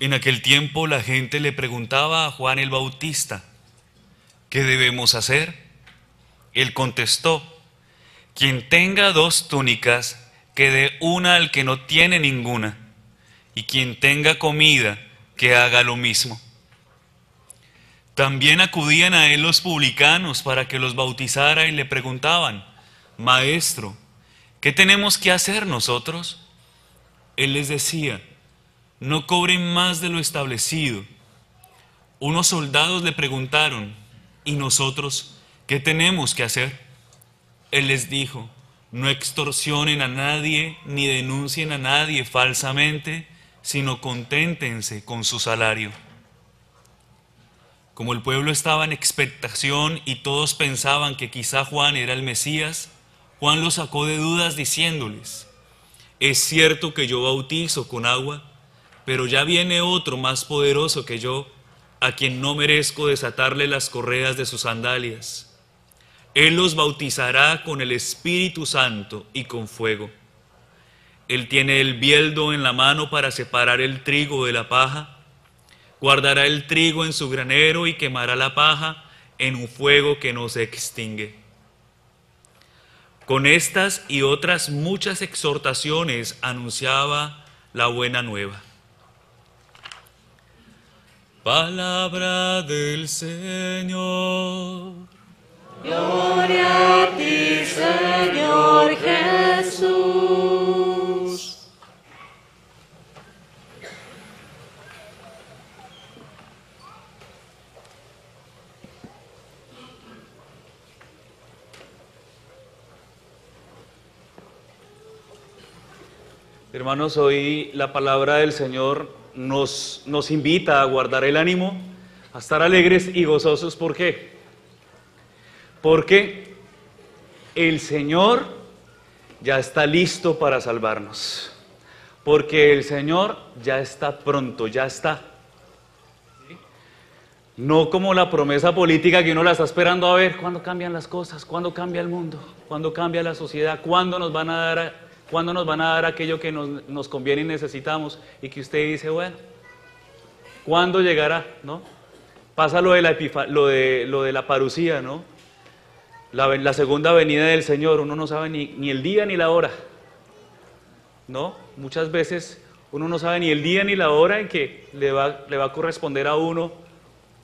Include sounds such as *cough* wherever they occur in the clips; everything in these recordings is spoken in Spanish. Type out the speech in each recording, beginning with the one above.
En aquel tiempo la gente le preguntaba a Juan el Bautista, ¿qué debemos hacer? Él contestó, quien tenga dos túnicas, que dé una al que no tiene ninguna, y quien tenga comida, que haga lo mismo. También acudían a él los publicanos para que los bautizara y le preguntaban, Maestro, ¿qué tenemos que hacer nosotros? Él les decía, no cobren más de lo establecido. Unos soldados le preguntaron, ¿y nosotros qué tenemos que hacer? Él les dijo, no extorsionen a nadie ni denuncien a nadie falsamente, sino conténtense con su salario. Como el pueblo estaba en expectación y todos pensaban que quizá Juan era el Mesías, Juan los sacó de dudas diciéndoles, es cierto que yo bautizo con agua, pero ya viene otro más poderoso que yo, a quien no merezco desatarle las correas de sus sandalias. Él los bautizará con el Espíritu Santo y con fuego. Él tiene el bieldo en la mano para separar el trigo de la paja. Guardará el trigo en su granero y quemará la paja en un fuego que no se extingue. Con estas y otras muchas exhortaciones anunciaba la buena nueva. Palabra del Señor. Gloria a ti, Señor Jesús. Hermanos, hoy la palabra del Señor nos, nos invita a guardar el ánimo, a estar alegres y gozosos. ¿Por qué? Porque el Señor ya está listo para salvarnos. Porque el Señor ya está pronto, ya está. No como la promesa política que uno la está esperando a ver cuándo cambian las cosas, cuándo cambia el mundo, cuándo cambia la sociedad, cuándo nos van a dar, cuándo nos van a dar aquello que nos, nos conviene y necesitamos. Y que usted dice, bueno, ¿cuándo llegará? ¿No? Pasa lo de la, lo de, lo de la parucía, ¿no? La, la segunda venida del Señor, uno no sabe ni, ni el día ni la hora. ¿No? Muchas veces uno no sabe ni el día ni la hora en que le va, le va a corresponder a uno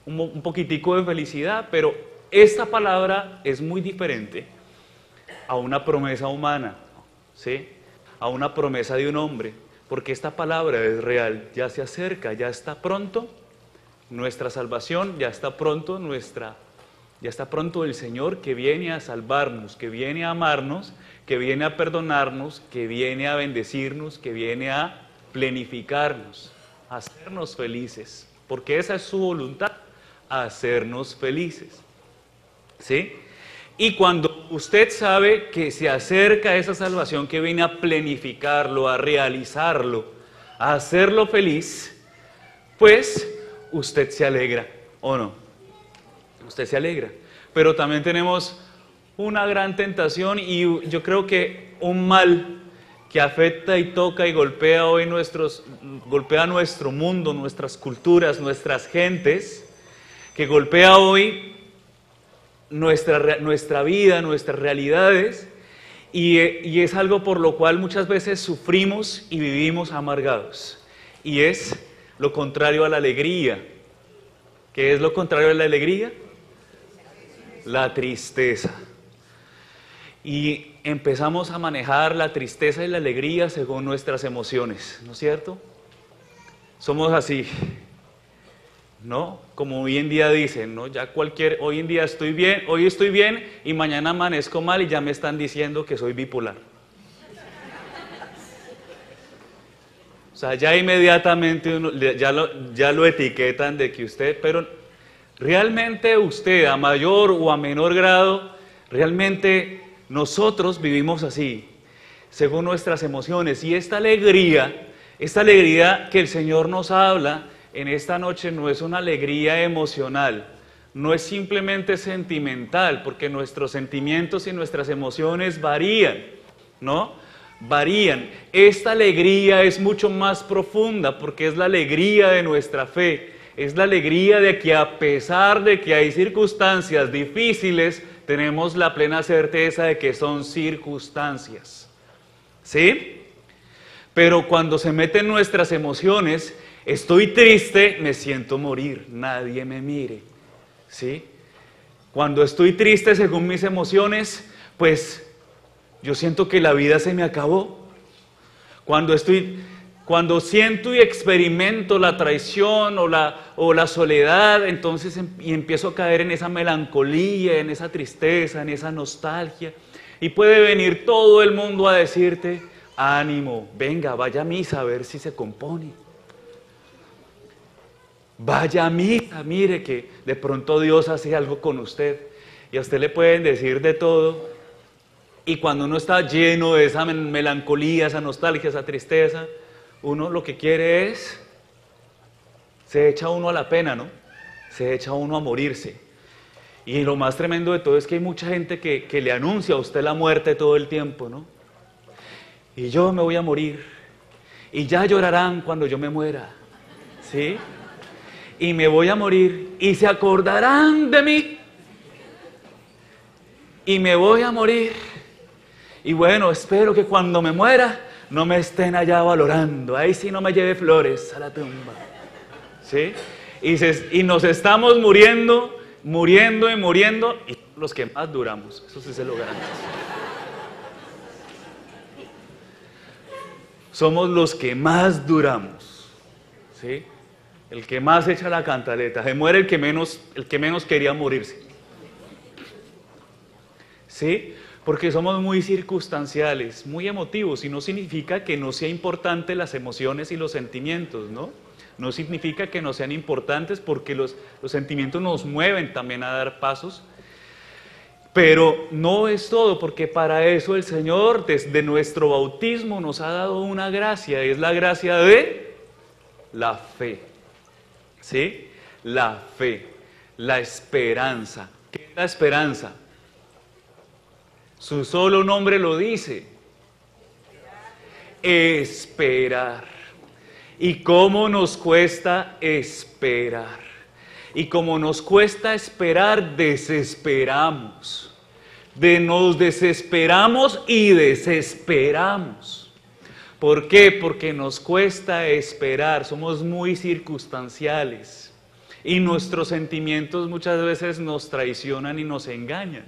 un, un poquitico de felicidad, pero esta palabra es muy diferente a una promesa humana, ¿sí? A una promesa de un hombre, porque esta palabra es real, ya se acerca, ya está pronto nuestra salvación, ya está pronto nuestra ya está pronto el Señor que viene a salvarnos, que viene a amarnos, que viene a perdonarnos, que viene a bendecirnos, que viene a plenificarnos, a hacernos felices, porque esa es su voluntad, hacernos felices. ¿Sí? Y cuando usted sabe que se acerca esa salvación que viene a planificarlo, a realizarlo, a hacerlo feliz, pues usted se alegra, ¿o no? Usted se alegra. Pero también tenemos una gran tentación y yo creo que un mal que afecta y toca y golpea hoy nuestros, golpea nuestro mundo, nuestras culturas, nuestras gentes, que golpea hoy nuestra, nuestra vida, nuestras realidades, y, y es algo por lo cual muchas veces sufrimos y vivimos amargados. Y es lo contrario a la alegría. ¿Qué es lo contrario a la alegría? La tristeza. Y empezamos a manejar la tristeza y la alegría según nuestras emociones, ¿no es cierto? Somos así. ¿No? Como hoy en día dicen, ¿no? Ya cualquier, hoy en día estoy bien, hoy estoy bien y mañana amanezco mal y ya me están diciendo que soy bipolar. O sea, ya inmediatamente uno- ya, lo, ya lo etiquetan de que usted, pero realmente usted, a mayor o a menor grado, realmente nosotros vivimos así, según nuestras emociones. Y esta alegría, esta alegría que el Señor nos habla en esta noche no es una alegría emocional, no es simplemente sentimental, porque nuestros sentimientos y nuestras emociones varían, ¿no? varían. Esta alegría es mucho más profunda porque es la alegría de nuestra fe. Es la alegría de que a pesar de que hay circunstancias difíciles, tenemos la plena certeza de que son circunstancias. ¿Sí? Pero cuando se meten nuestras emociones, estoy triste, me siento morir, nadie me mire. ¿Sí? Cuando estoy triste según mis emociones, pues yo siento que la vida se me acabó. Cuando estoy cuando siento y experimento la traición o la, o la soledad, entonces em, y empiezo a caer en esa melancolía, en esa tristeza, en esa nostalgia. Y puede venir todo el mundo a decirte, ánimo, venga, vaya a misa a ver si se compone. Vaya a misa, mire que de pronto Dios hace algo con usted. Y a usted le pueden decir de todo. Y cuando uno está lleno de esa melancolía, esa nostalgia, esa tristeza, uno lo que quiere es, se echa uno a la pena, ¿no? Se echa uno a morirse. Y lo más tremendo de todo es que hay mucha gente que, que le anuncia a usted la muerte todo el tiempo, ¿no? Y yo me voy a morir. Y ya llorarán cuando yo me muera. ¿Sí? Y me voy a morir. Y se acordarán de mí. Y me voy a morir. Y bueno, espero que cuando me muera no me estén allá valorando. Ahí sí no me lleve flores a la tumba. ¿Sí? Y, nos estamos muriendo, muriendo y muriendo, y los que más duramos. Eso sí se lo garantizo. Somos los que más duramos. ¿Sí? El que más echa la cantaleta. Se muere el que menos, el que menos quería morirse. ¿Sí? porque somos muy circunstanciales, muy emotivos, y no significa que no sea importante las emociones y los sentimientos, ¿no? No significa que no sean importantes porque los, los sentimientos nos mueven también a dar pasos, pero no es todo, porque para eso el Señor desde nuestro bautismo nos ha dado una gracia, es la gracia de la fe, ¿sí? La fe, la esperanza. ¿Qué es la esperanza? Su solo nombre lo dice. Esperar. ¿Y cómo nos cuesta esperar? Y como nos cuesta esperar, desesperamos. De nos desesperamos y desesperamos. ¿Por qué? Porque nos cuesta esperar, somos muy circunstanciales y nuestros sentimientos muchas veces nos traicionan y nos engañan.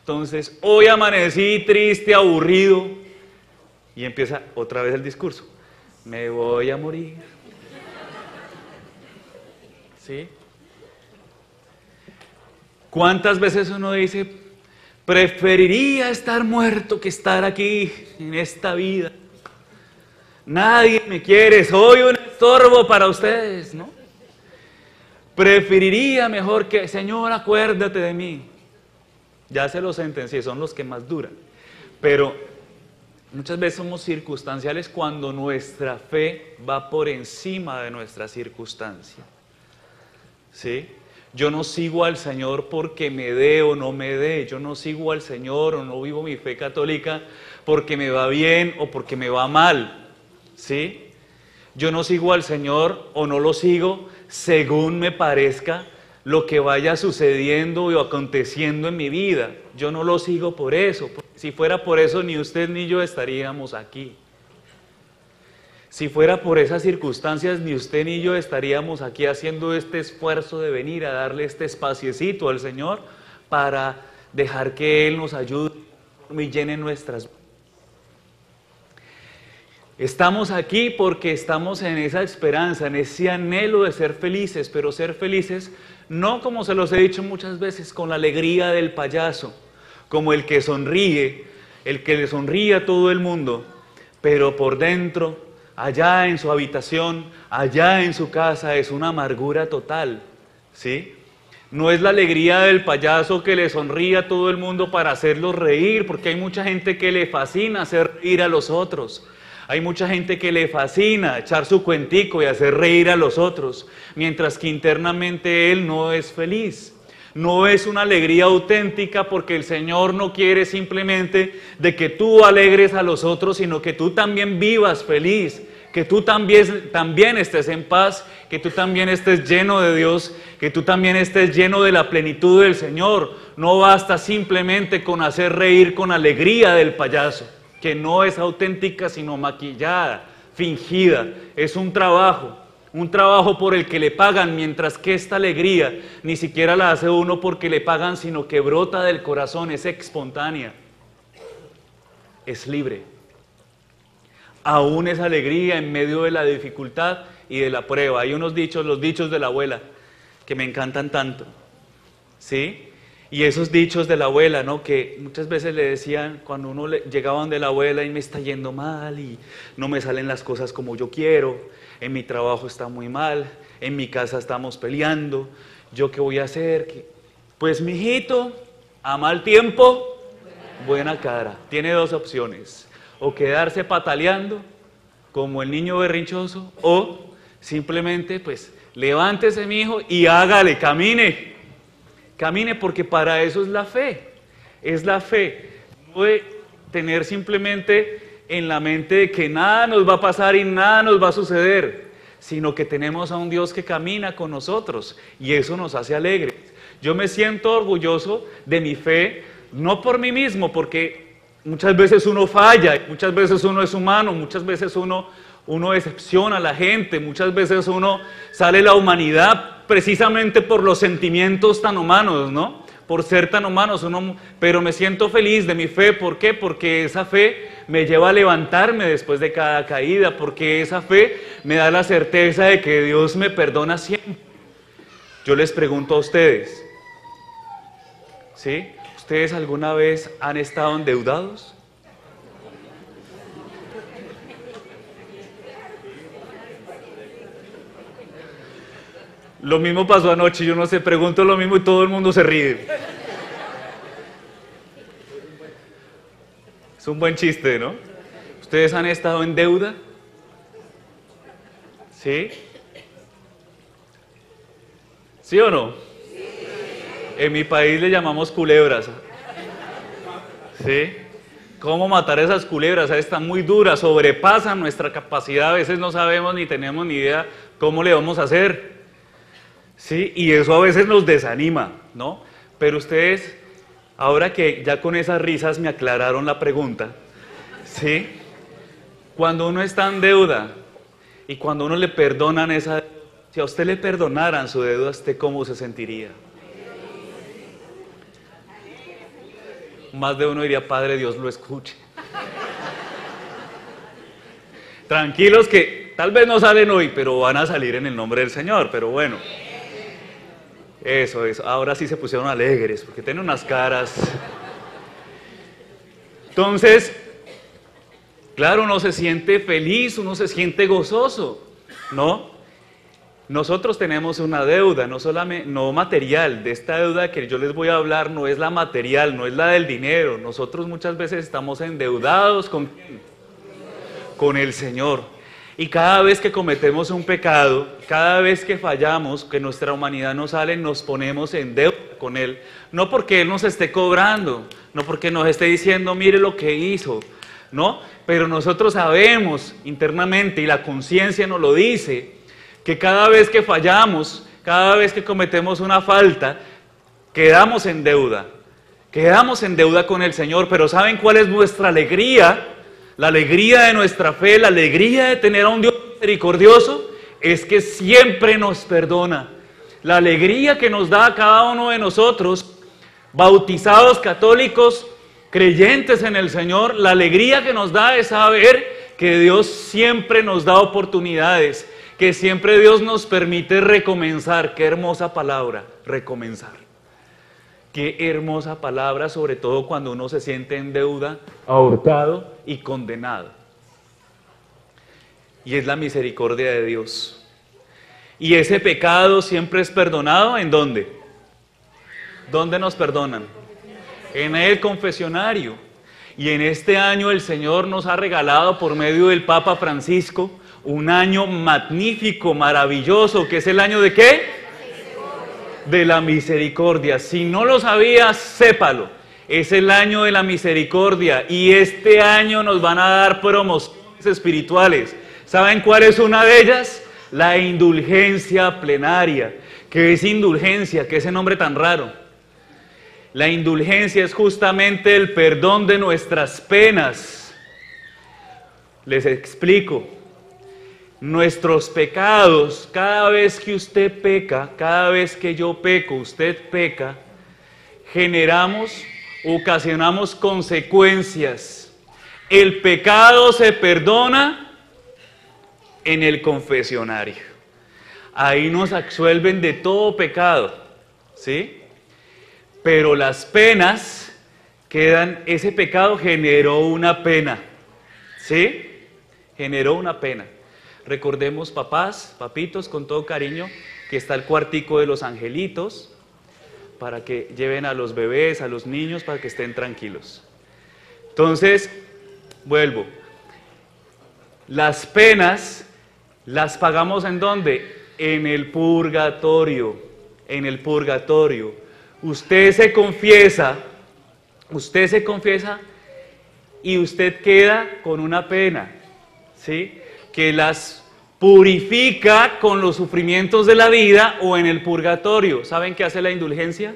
Entonces, hoy amanecí triste, aburrido, y empieza otra vez el discurso. Me voy a morir. ¿Sí? ¿Cuántas veces uno dice, preferiría estar muerto que estar aquí en esta vida? Nadie me quiere, soy un estorbo para ustedes, ¿no? Preferiría mejor que, Señor, acuérdate de mí. Ya se los sentencié, son los que más duran. Pero muchas veces somos circunstanciales cuando nuestra fe va por encima de nuestra circunstancia. ¿Sí? Yo no sigo al Señor porque me dé o no me dé. Yo no sigo al Señor o no vivo mi fe católica porque me va bien o porque me va mal. ¿Sí? Yo no sigo al Señor o no lo sigo según me parezca lo que vaya sucediendo o aconteciendo en mi vida. Yo no lo sigo por eso. Si fuera por eso, ni usted ni yo estaríamos aquí. Si fuera por esas circunstancias, ni usted ni yo estaríamos aquí haciendo este esfuerzo de venir a darle este espaciecito al Señor para dejar que Él nos ayude y llene nuestras Estamos aquí porque estamos en esa esperanza, en ese anhelo de ser felices, pero ser felices no como se los he dicho muchas veces, con la alegría del payaso, como el que sonríe, el que le sonríe a todo el mundo, pero por dentro, allá en su habitación, allá en su casa, es una amargura total, ¿sí? No es la alegría del payaso que le sonríe a todo el mundo para hacerlos reír, porque hay mucha gente que le fascina hacer reír a los otros. Hay mucha gente que le fascina echar su cuentico y hacer reír a los otros, mientras que internamente él no es feliz. no es una alegría auténtica porque el Señor no quiere simplemente de que tú alegres a los otros, sino que tú también vivas feliz, que tú también, también estés en paz, que tú también estés lleno de Dios, que tú también estés lleno de la plenitud del Señor. No basta simplemente con hacer reír con alegría del payaso, que no es auténtica sino maquillada, fingida. Es un trabajo un trabajo por el que le pagan, mientras que esta alegría ni siquiera la hace uno porque le pagan, sino que brota del corazón, es espontánea, es libre. Aún esa alegría en medio de la dificultad y de la prueba. Hay unos dichos, los dichos de la abuela, que me encantan tanto. ¿Sí? Y esos dichos de la abuela, ¿no? Que muchas veces le decían cuando uno le, llegaban de la abuela y me está yendo mal y no me salen las cosas como yo quiero en mi trabajo está muy mal, en mi casa estamos peleando, ¿yo qué voy a hacer? Pues mi hijito, a mal tiempo, buena cara. Tiene dos opciones, o quedarse pataleando como el niño berrinchoso, o simplemente pues levántese mi hijo y hágale, camine, camine porque para eso es la fe, es la fe. No de tener simplemente en la mente de que nada nos va a pasar y nada nos va a suceder, sino que tenemos a un Dios que camina con nosotros y eso nos hace alegres. Yo me siento orgulloso de mi fe, no por mí mismo, porque muchas veces uno falla, muchas veces uno es humano, muchas veces uno, uno decepciona a la gente, muchas veces uno sale la humanidad precisamente por los sentimientos tan humanos, ¿no? por ser tan humanos, pero me siento feliz de mi fe. ¿Por qué? Porque esa fe me lleva a levantarme después de cada caída, porque esa fe me da la certeza de que Dios me perdona siempre. Yo les pregunto a ustedes, ¿sí? ¿Ustedes alguna vez han estado endeudados? Lo mismo pasó anoche, yo no sé, pregunto lo mismo y todo el mundo se ríe. Es un buen chiste, ¿no? ¿Ustedes han estado en deuda? ¿Sí? ¿Sí o no? En mi país le llamamos culebras. ¿Sí? ¿Cómo matar esas culebras? Están muy duras, sobrepasan nuestra capacidad, a veces no sabemos ni tenemos ni idea cómo le vamos a hacer. ¿Sí? Y eso a veces nos desanima, ¿no? Pero ustedes, ahora que ya con esas risas me aclararon la pregunta, ¿sí? Cuando uno está en deuda y cuando uno le perdonan esa si a usted le perdonaran su deuda, ¿usted cómo se sentiría? Más de uno diría, Padre Dios lo escuche. Tranquilos que tal vez no salen hoy, pero van a salir en el nombre del Señor, pero bueno. Eso, eso. Ahora sí se pusieron alegres porque tienen unas caras. Entonces, claro, uno se siente feliz, uno se siente gozoso, ¿no? Nosotros tenemos una deuda, no solamente no material, de esta deuda que yo les voy a hablar no es la material, no es la del dinero. Nosotros muchas veces estamos endeudados con con el Señor. Y cada vez que cometemos un pecado, cada vez que fallamos, que nuestra humanidad no sale, nos ponemos en deuda con Él. No porque Él nos esté cobrando, no porque nos esté diciendo, mire lo que hizo, ¿no? Pero nosotros sabemos internamente, y la conciencia nos lo dice, que cada vez que fallamos, cada vez que cometemos una falta, quedamos en deuda. Quedamos en deuda con el Señor, pero ¿saben cuál es nuestra alegría? La alegría de nuestra fe, la alegría de tener a un Dios misericordioso, es que siempre nos perdona. La alegría que nos da a cada uno de nosotros, bautizados católicos, creyentes en el Señor, la alegría que nos da es saber que Dios siempre nos da oportunidades, que siempre Dios nos permite recomenzar. Qué hermosa palabra, recomenzar. Qué hermosa palabra, sobre todo cuando uno se siente en deuda, ahorcado y condenado. Y es la misericordia de Dios. Y ese pecado siempre es perdonado en dónde? ¿Dónde nos perdonan? En el confesionario. Y en este año el Señor nos ha regalado por medio del Papa Francisco un año magnífico, maravilloso, que es el año de qué? De la misericordia. Si no lo sabías, sépalo. Es el año de la misericordia y este año nos van a dar promociones espirituales. ¿Saben cuál es una de ellas? La indulgencia plenaria. ¿Qué es indulgencia? ¿Qué es ese nombre tan raro? La indulgencia es justamente el perdón de nuestras penas. Les explico. Nuestros pecados, cada vez que usted peca, cada vez que yo peco, usted peca, generamos, ocasionamos consecuencias. El pecado se perdona en el confesionario. Ahí nos absuelven de todo pecado, ¿sí? Pero las penas quedan, ese pecado generó una pena, ¿sí? Generó una pena. Recordemos, papás, papitos, con todo cariño, que está el cuartico de los angelitos para que lleven a los bebés, a los niños, para que estén tranquilos. Entonces, vuelvo. Las penas las pagamos en dónde? En el purgatorio. En el purgatorio. Usted se confiesa, usted se confiesa y usted queda con una pena, ¿sí? Que las purifica con los sufrimientos de la vida o en el purgatorio. ¿Saben qué hace la indulgencia?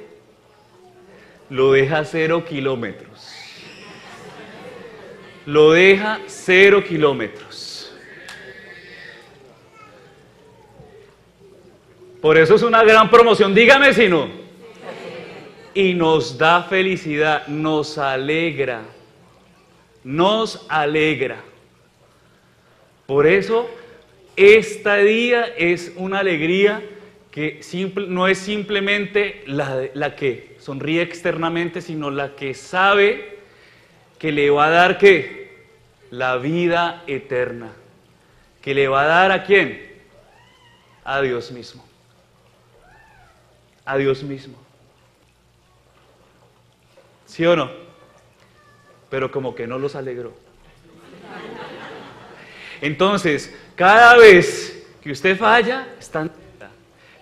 Lo deja cero kilómetros. Lo deja cero kilómetros. Por eso es una gran promoción. Dígame si no. Y nos da felicidad, nos alegra. Nos alegra. Por eso, este día es una alegría que no es simplemente la, la, que sonríe externamente, sino la que sabe que le va a dar qué? La vida eterna. Que le va a dar a quién? A Dios mismo. A Dios mismo. ¿Sí o no? Pero como que no los alegró. Entonces, cada vez que usted falla, está en deuda.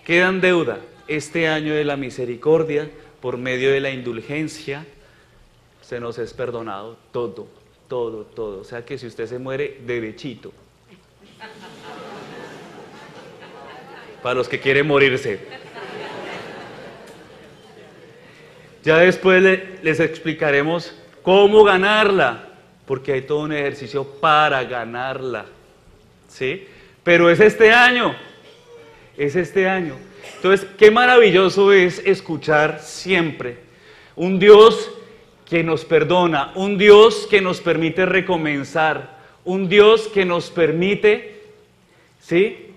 Queda en deuda este año de la misericordia por medio de la indulgencia. Se nos es perdonado todo, todo, todo. O sea que si usted se muere, derechito. Para los que quieren morirse. Ya después les explicaremos cómo ganarla porque hay todo un ejercicio para ganarla. ¿Sí? Pero es este año, es este año. Entonces, qué maravilloso es escuchar siempre un Dios que nos perdona, un Dios que nos permite recomenzar, un Dios que nos permite, ¿sí?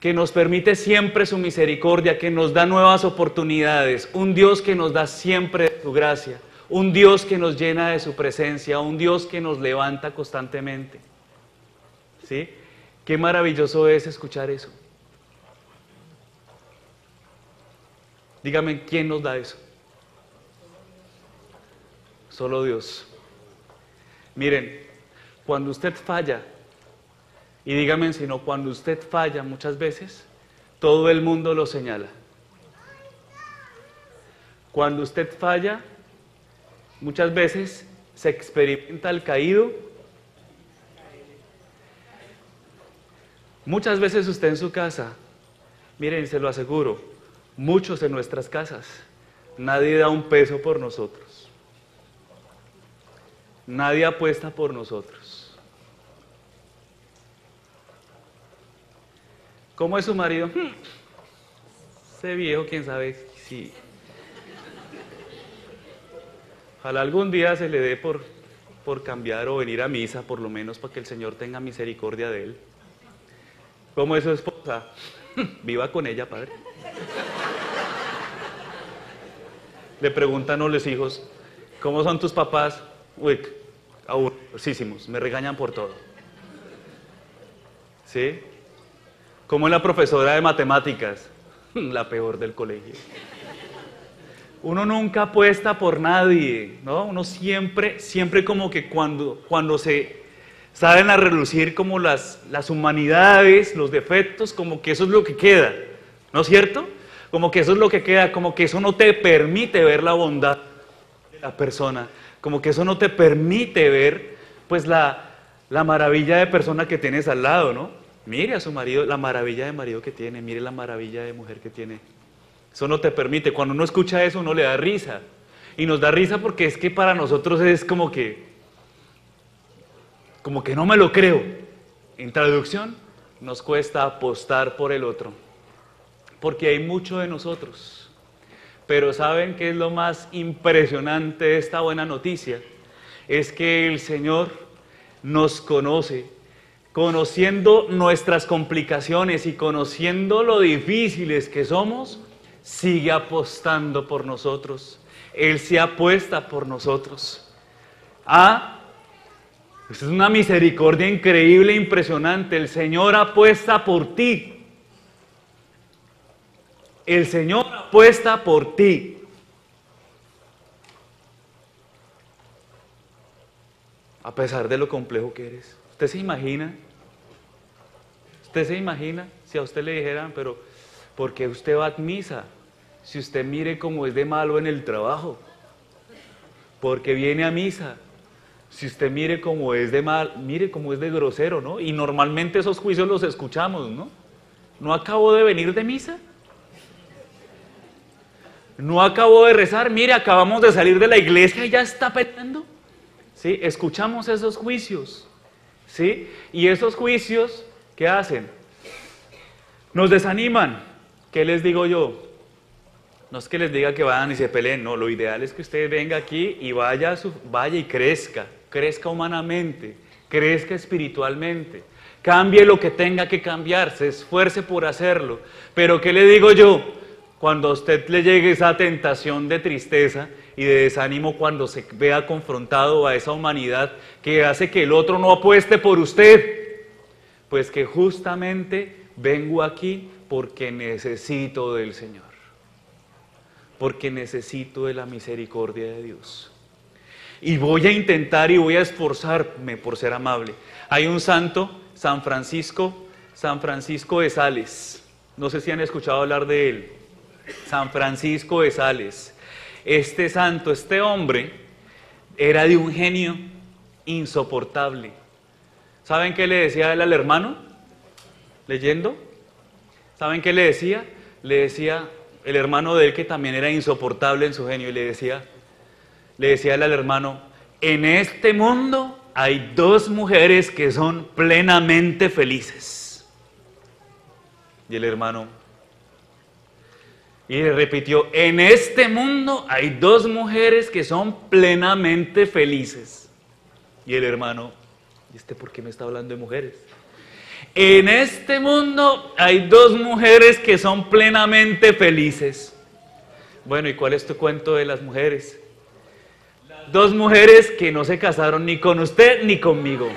Que nos permite siempre su misericordia, que nos da nuevas oportunidades, un Dios que nos da siempre su gracia un Dios que nos llena de su presencia, un Dios que nos levanta constantemente. ¿Sí? Qué maravilloso es escuchar eso. Dígame, ¿quién nos da eso? Solo Dios. Miren, cuando usted falla, y dígame si no, cuando usted falla muchas veces, todo el mundo lo señala. Cuando usted falla, Muchas veces se experimenta el caído. Muchas veces usted en su casa, miren, se lo aseguro, muchos en nuestras casas, nadie da un peso por nosotros. Nadie apuesta por nosotros. ¿Cómo es su marido? Hmm. Ese viejo, quién sabe si Ojalá algún día se le dé por, por cambiar o venir a misa, por lo menos para que el Señor tenga misericordia de él. ¿Cómo es su esposa? *laughs* Viva con ella, padre. Le preguntan a los hijos, ¿cómo son tus papás? Uy, aburridísimos, me regañan por todo. ¿Sí? ¿Cómo es la profesora de matemáticas? *laughs* La peor del colegio. Uno nunca apuesta por nadie, ¿no? Uno siempre, siempre como que cuando, cuando se salen a relucir como las, las humanidades, los defectos, como que eso es lo que queda, ¿no es cierto? como que eso es lo que queda, como que eso no te permite ver la bondad de la persona, como que eso no te permite ver pues la, la maravilla de persona que tienes al lado, ¿no? Mire a su marido, la maravilla de marido que tiene, mire la maravilla de mujer que tiene. Eso no te permite. Cuando uno escucha eso, uno le da risa. Y nos da risa porque es que para nosotros es como que, como que no me lo creo. En traducción, nos cuesta apostar por el otro. Porque hay mucho de nosotros. Pero ¿saben qué es lo más impresionante de esta buena noticia? Es que el Señor nos conoce, conociendo nuestras complicaciones y conociendo lo difíciles que somos, sigue apostando por nosotros. Él se apuesta por nosotros. Ah, es una misericordia increíble, impresionante. El Señor apuesta por ti. El Señor apuesta por ti. A pesar de lo complejo que eres. ¿Usted se imagina? ¿Usted se imagina si a usted le dijeran, pero ¿por qué usted va a misa? Si usted mire cómo es de malo en el trabajo. Porque viene a misa. Si usted mire cómo es de mal, mire cómo es de grosero, ¿no? Y normalmente esos juicios los escuchamos, ¿no? ¿No acabo de venir de misa? ¿No acabo de rezar? Mire, acabamos de salir de la iglesia y ya está petando. ¿Sí? Escuchamos esos juicios. ¿Sí? Y esos juicios, ¿qué hacen? Nos desaniman. ¿Qué les digo yo? No es que les diga que vayan y se peleen, no, lo ideal es que usted venga aquí y vaya, vaya y crezca, crezca humanamente, crezca espiritualmente, cambie lo que tenga que cambiar, se esfuerce por hacerlo. Pero ¿qué le digo yo? Cuando a usted le llegue esa tentación de tristeza y de desánimo cuando se vea confrontado a esa humanidad que hace que el otro no apueste por usted, pues que justamente vengo aquí porque necesito del Señor porque necesito de la misericordia de Dios. Y voy a intentar y voy a esforzarme por ser amable. Hay un santo, San Francisco, San Francisco de Sales. No sé si han escuchado hablar de él. San Francisco de Sales. Este santo, este hombre, era de un genio insoportable. ¿Saben qué le decía él al hermano? Leyendo. ¿Saben qué le decía? Le decía, el hermano de él que también era insoportable en su genio y le decía, le decía al hermano, en este mundo hay dos mujeres que son plenamente felices. Y el hermano, y le repitió, en este mundo hay dos mujeres que son plenamente felices. Y el hermano, ¿y este por qué me está hablando de mujeres? En este mundo hay dos mujeres que son plenamente felices. Bueno, ¿y cuál es tu cuento de las mujeres? Dos mujeres que no se casaron ni con usted ni conmigo.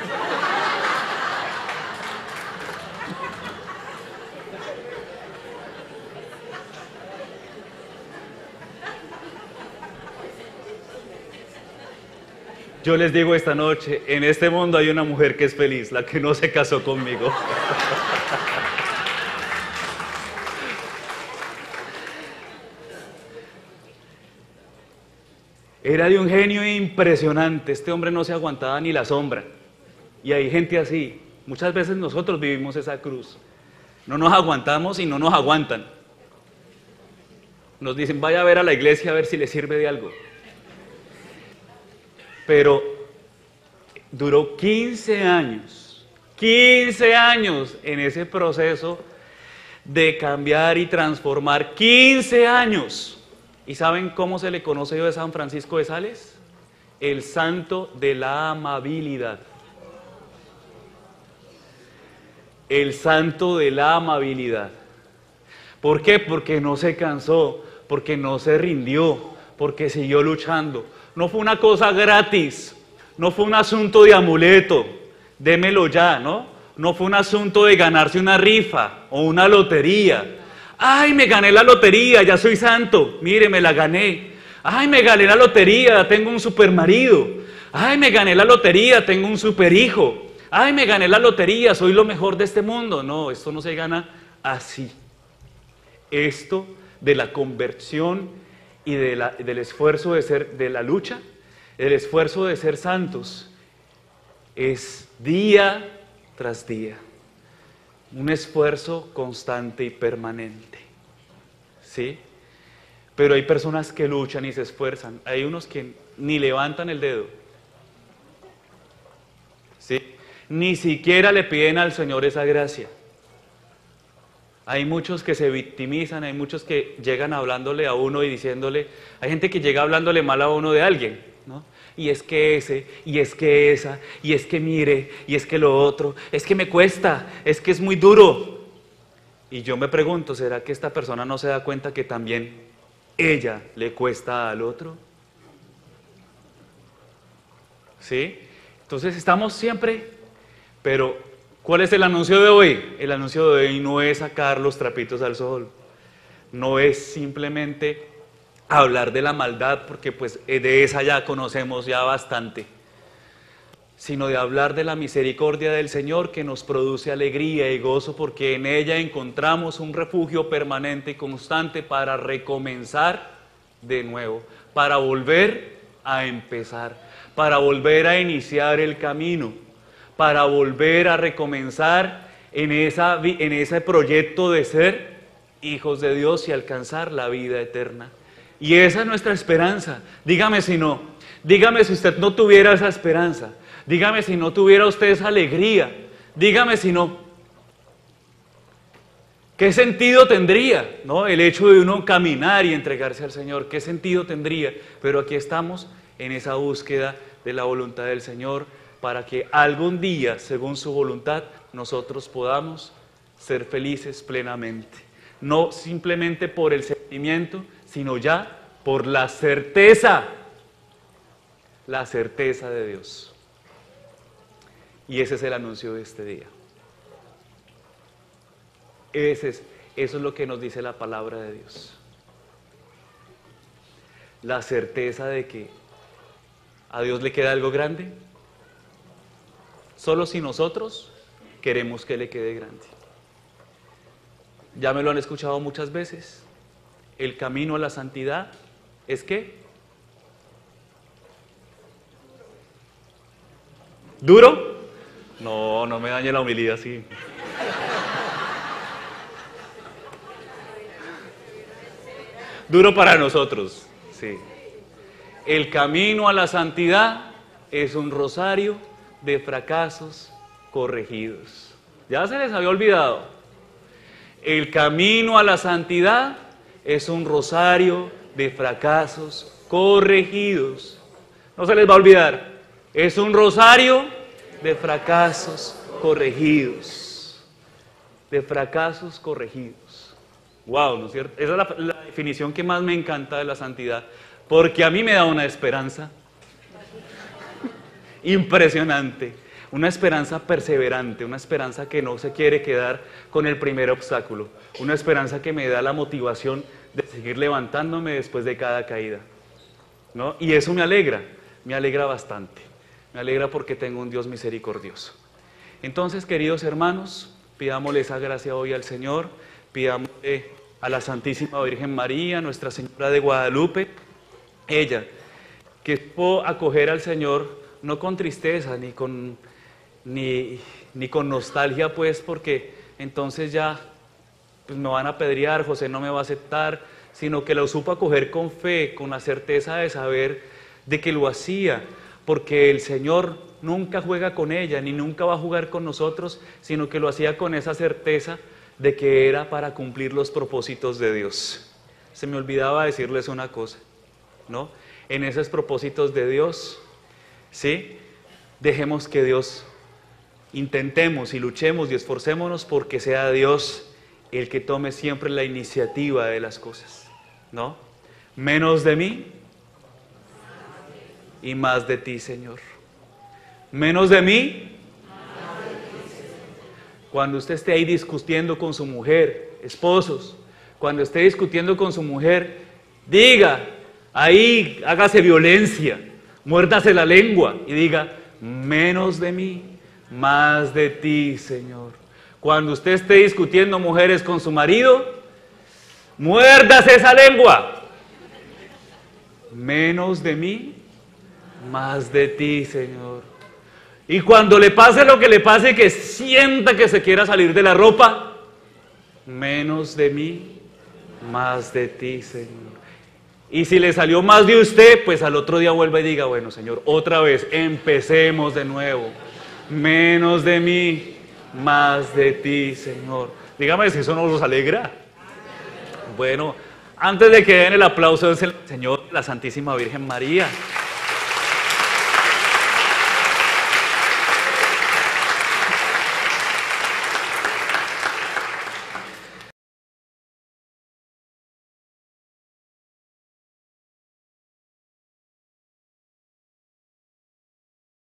Yo les digo esta noche, en este mundo hay una mujer que es feliz, la que no se casó conmigo. Era de un genio impresionante, este hombre no se aguantaba ni la sombra. Y hay gente así, muchas veces nosotros vivimos esa cruz. No nos aguantamos y no nos aguantan. Nos dicen, vaya a ver a la iglesia a ver si le sirve de algo. Pero duró 15 años, 15 años en ese proceso de cambiar y transformar, 15 años. ¿Y saben cómo se le conoce yo de San Francisco de Sales? El santo de la amabilidad. El santo de la amabilidad. ¿Por qué? Porque no se cansó, porque no se rindió, porque siguió luchando, no fue una cosa gratis, no fue un asunto de amuleto, démelo ya, ¿no? No fue un asunto de ganarse una rifa o una lotería. Ay, me gané la lotería, ya soy santo, mire, me la gané. Ay, me gané la lotería, tengo un super marido. Ay, me gané la lotería, tengo un super hijo. Ay, me gané la lotería, soy lo mejor de este mundo. No, esto no se gana así. Esto de la conversión y de la- del esfuerzo de ser, de la lucha, el esfuerzo de ser santos, es día tras día. Un esfuerzo constante y permanente. ¿Sí? Pero hay personas que luchan y se esfuerzan. Hay unos que ni levantan el dedo. ¿Sí? Ni siquiera le piden al Señor esa gracia. Hay muchos que se victimizan, hay muchos que llegan hablándole a uno y diciéndole, hay gente que llega hablándole mal a uno de alguien, ¿no? Y es que ese, y es que esa, y es que mire, y es que lo otro, es que me cuesta, es que es muy duro. Y yo me pregunto, ¿será que esta persona no se da cuenta que también ella le cuesta al otro? ¿Sí? Entonces estamos siempre, pero ¿cuál es el anuncio de hoy? El anuncio de hoy no es sacar los trapitos al sol, no es simplemente hablar de la maldad, porque pues eh, de esa ya conocemos ya bastante, sino de hablar de la misericordia del Señor que nos produce alegría y gozo, porque en ella encontramos un refugio permanente y constante para recomenzar de nuevo, para volver a empezar, para volver a iniciar el camino, para volver a recomenzar en, esa, en ese proyecto de ser hijos de Dios y alcanzar la vida eterna. Y esa es nuestra esperanza. Dígame si no, dígame si usted no tuviera esa esperanza, dígame si no tuviera usted esa alegría, dígame si no. ¿Qué sentido tendría ¿no? el hecho de uno caminar y entregarse al Señor? ¿Qué sentido tendría? Pero aquí estamos en esa búsqueda de la voluntad del Señor para que algún día, según su voluntad, nosotros podamos ser felices plenamente. No simplemente por el sentimiento, sino ya por la certeza, la certeza de Dios. Y ese es el anuncio de este día. Ese es, eso es lo que nos dice la palabra de Dios. La certeza de que a Dios le queda algo grande, solo si nosotros queremos que le quede grande. Ya me lo han escuchado muchas veces. El camino a la santidad es que duro. No, no me dañe la humildad así. Duro para nosotros, sí. El camino a la santidad es un rosario de fracasos corregidos. Ya se les había olvidado. El camino a la santidad es un rosario de fracasos corregidos. No se les va a olvidar. Es un rosario de fracasos corregidos. De fracasos corregidos. Wow, ¿no es cierto? Esa es la, la definición que más me encanta de la santidad. Porque a mí me da una esperanza impresionante. Una esperanza perseverante, una esperanza que no se quiere quedar con el primer obstáculo, una esperanza que me da la motivación de seguir levantándome después de cada caída. ¿no? Y eso me alegra, me alegra bastante, me alegra porque tengo un Dios misericordioso. Entonces, queridos hermanos, pidámosle esa gracia hoy al Señor, pidámosle a la Santísima Virgen María, Nuestra Señora de Guadalupe, ella, que pudo acoger al Señor no con tristeza ni con ni, ni con nostalgia, pues, porque entonces ya pues, me van a pedrear, José no me va a aceptar, sino que lo supo acoger con fe, con la certeza de saber de que lo hacía, porque el Señor nunca juega con ella, ni nunca va a jugar con nosotros, sino que lo hacía con esa certeza de que era para cumplir los propósitos de Dios. Se me olvidaba decirles una cosa, ¿no? En esos propósitos de Dios, ¿sí? Dejemos que Dios intentemos y luchemos y esforcémonos porque sea Dios el que tome siempre la iniciativa de las cosas, ¿no? Menos de mí y más de ti, Señor. Menos de mí. Cuando usted esté ahí discutiendo con su mujer, esposos, cuando esté discutiendo con su mujer, diga, ahí hágase violencia, muérdase la lengua y diga, menos de mí, más de ti, Señor. Cuando usted esté discutiendo mujeres con su marido, muerdas esa lengua. Menos de mí, más de ti, Señor. Y cuando le pase lo que le pase, que sienta que se quiera salir de la ropa, menos de mí, más de ti, Señor. Y si le salió más de usted, pues al otro día vuelva y diga, bueno, Señor, otra vez, empecemos de nuevo. Menos de mí, más de ti, Señor. Dígame si eso no nos alegra. Bueno, antes de que den el aplauso, es el Señor, la Santísima Virgen María.